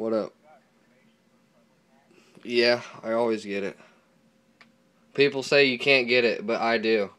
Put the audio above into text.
What up? Yeah, I always get it. People say you can't get it, but I do.